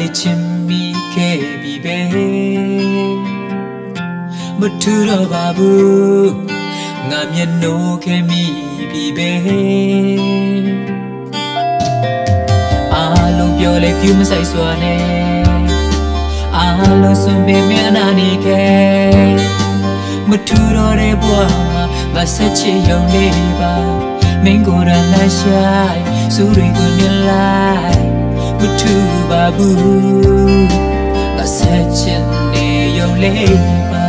လေးချင်မိခဲ့ပြီပဲမထူတော့ပါဘူးငါမျက်နှိုးခဲ့မိပြီပဲအားလုံးပြောလေကျူးမဆိုင်စွာနဲ့အားလုံးစွန့်ပင်မြန်နာနေခဲ့မထူတော့တဲ့ဘဝမှာငါဆက်ချစ်ရုံလေးပါမင်းကိုယ်တိုင်လှရှိုင်း စူးတွေကိုမြင်လိုက်မထူပါဘူးငါဆက်ချစ်နေရုံလေးပြေ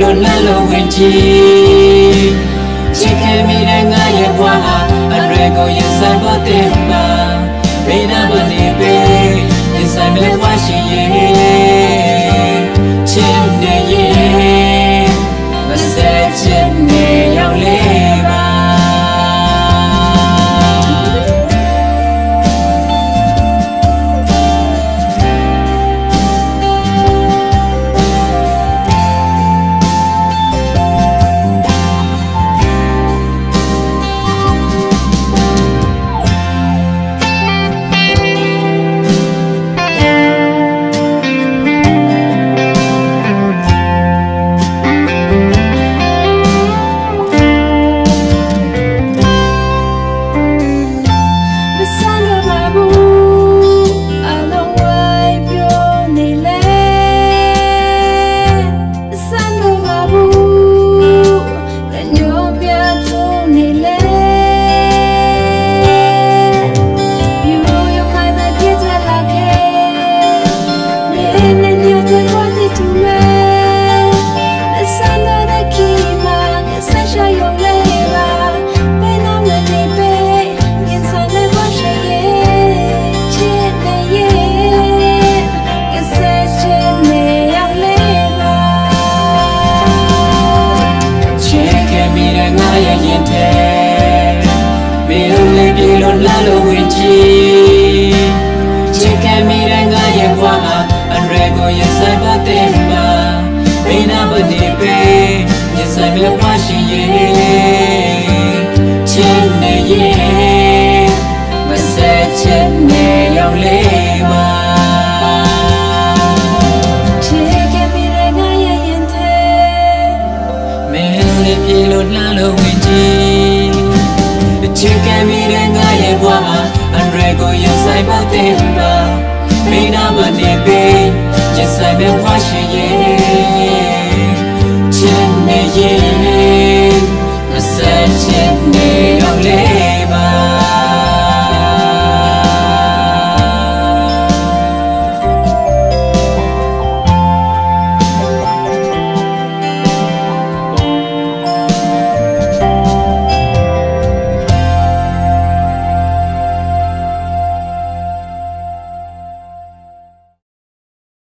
လို့လှလို့ဝင်ကြည့်ချစ်ခဲ့မိတဲ့ငါရဲ့ဘဝဟာအရွယ်ကိုရင်ဆိုင်ဖို့တင်မှာဘေးနာမနေပေရင်ဆိုင်မဲ့ဘဝရှိရဲ့ လှလို့ဝင်ကြည့် ပြေလို့လှလို့ဝင်ကြည့်ချစ်ခံမိတဲ့ငါရဲ့ဘဝမှာအန်ရကိုရင်ဆိုင်ပါတဲ့မှာမိနာမနေပေရင်ဆိုင်မဲ့ဘဝရှိရဲ့ချစ်နေရဲ့